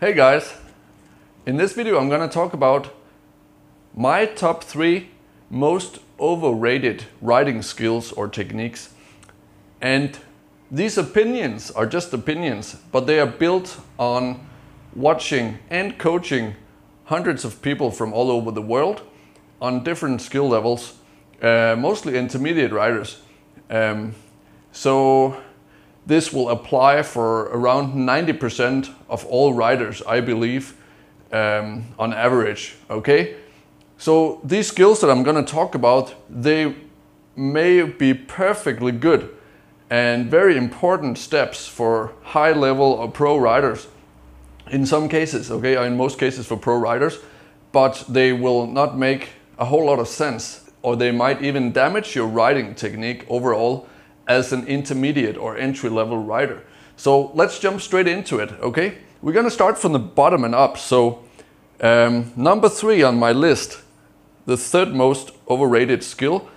Hey guys, in this video I'm gonna talk about my top three most overrated riding skills or techniques. And these opinions are just opinions, but they are built on watching and coaching hundreds of people from all over the world on different skill levels, uh, mostly intermediate riders. Um, so this will apply for around 90% of all riders, I believe, um, on average, okay? So these skills that I'm gonna talk about, they may be perfectly good and very important steps for high level or pro riders in some cases, okay, or in most cases for pro riders, but they will not make a whole lot of sense or they might even damage your riding technique overall as an intermediate or entry level rider. So let's jump straight into it, okay? We're gonna start from the bottom and up. So um, number three on my list, the third most overrated skill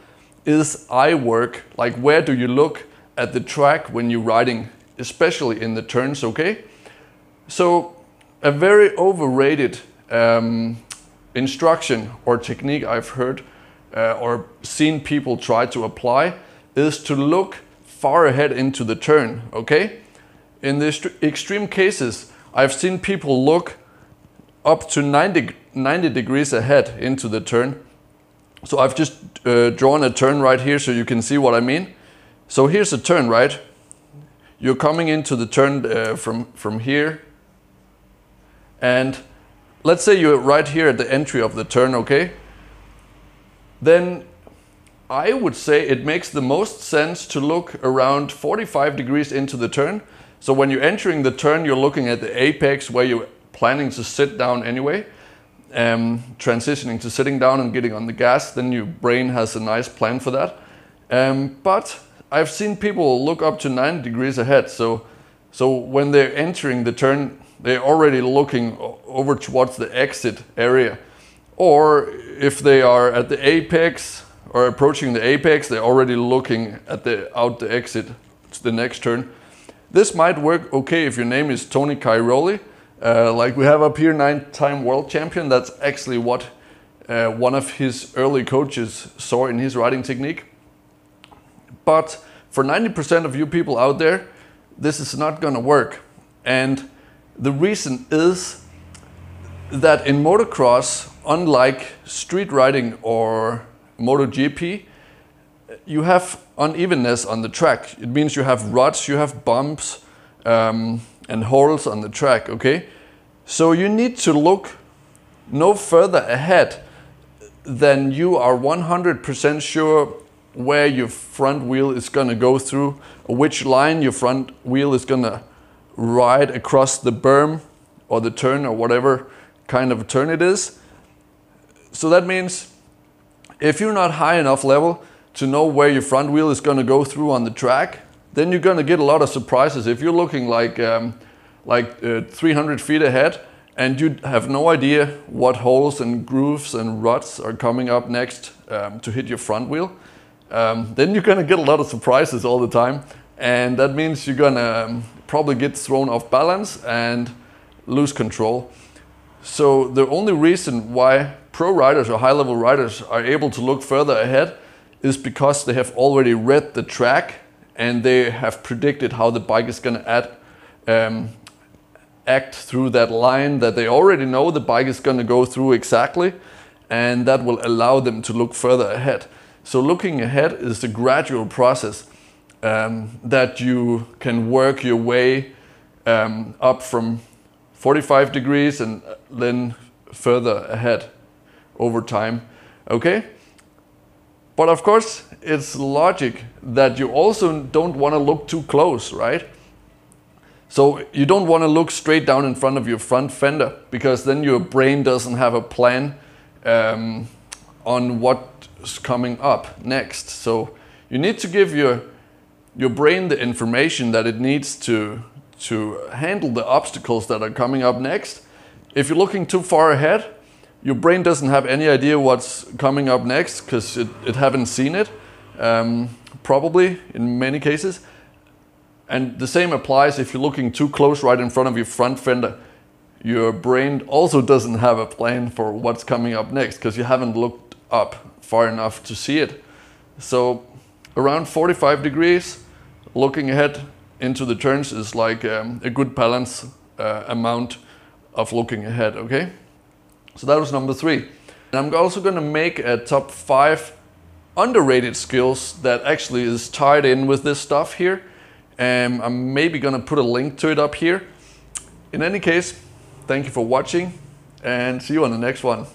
is eye work. Like where do you look at the track when you're riding, especially in the turns, okay? So a very overrated um, instruction or technique I've heard uh, or seen people try to apply is to look far ahead into the turn, okay? In the extreme cases, I've seen people look up to 90, 90 degrees ahead into the turn. So I've just uh, drawn a turn right here so you can see what I mean. So here's a turn, right? You're coming into the turn uh, from, from here. And let's say you're right here at the entry of the turn, okay? Then I would say it makes the most sense to look around 45 degrees into the turn. So when you're entering the turn, you're looking at the apex where you're planning to sit down anyway. Um, transitioning to sitting down and getting on the gas, then your brain has a nice plan for that. Um, but I've seen people look up to 90 degrees ahead. So, so when they're entering the turn, they're already looking over towards the exit area. Or if they are at the apex, or approaching the apex, they're already looking at the out the exit to the next turn. This might work okay if your name is Tony Cairoli, uh, like we have up here, nine-time world champion. That's actually what uh, one of his early coaches saw in his riding technique. But for 90% of you people out there, this is not going to work. And the reason is that in motocross, unlike street riding or MotoGP, you have unevenness on the track. It means you have ruts, you have bumps um, and holes on the track, okay? So you need to look no further ahead than you are 100% sure where your front wheel is going to go through, which line your front wheel is going to ride across the berm or the turn or whatever kind of turn it is. So that means if you're not high enough level to know where your front wheel is going to go through on the track, then you're going to get a lot of surprises. If you're looking like um, like uh, 300 feet ahead and you have no idea what holes and grooves and ruts are coming up next um, to hit your front wheel, um, then you're going to get a lot of surprises all the time. And that means you're going to um, probably get thrown off balance and lose control. So the only reason why pro riders or high level riders are able to look further ahead is because they have already read the track and they have predicted how the bike is going to um, act through that line that they already know the bike is going to go through exactly and that will allow them to look further ahead. So looking ahead is a gradual process um, that you can work your way um, up from 45 degrees and then further ahead over time. Okay? But of course, it's logic that you also don't want to look too close, right? So you don't want to look straight down in front of your front fender because then your brain doesn't have a plan um, on what's coming up next. So you need to give your your brain the information that it needs to to handle the obstacles that are coming up next. If you're looking too far ahead, your brain doesn't have any idea what's coming up next because it, it haven't seen it, um, probably in many cases. And the same applies if you're looking too close right in front of your front fender. your brain also doesn't have a plan for what's coming up next because you haven't looked up far enough to see it. So around 45 degrees, looking ahead into the turns is like um, a good balance uh, amount of looking ahead, okay? So that was number three. And I'm also gonna make a top five underrated skills that actually is tied in with this stuff here. And I'm maybe gonna put a link to it up here. In any case, thank you for watching and see you on the next one.